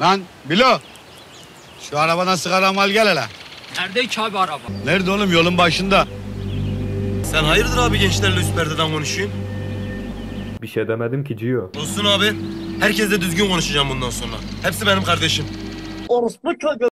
Lan Bilo. Şu arabadan sigara mal gel hele. Nerede ki abi araba? Nerede oğlum yolun başında. Sen hayırdır abi gençlerle üst perdeden konuşuyorsun? Bir şey demedim ki Cio. Olsun abi. Herkesle düzgün konuşacağım bundan sonra. Hepsi benim kardeşim.